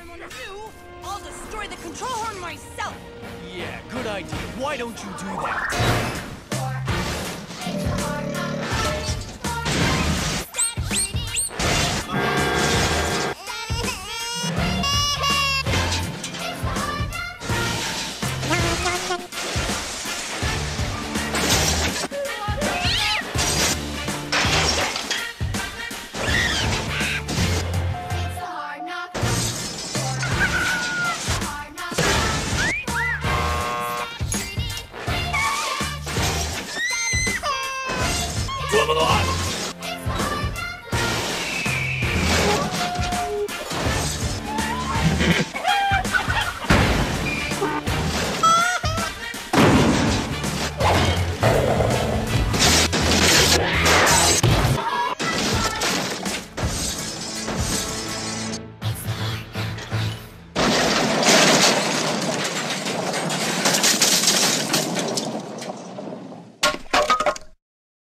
I'm on you, I'll destroy the control horn myself. Yeah, good idea. Why don't you do that?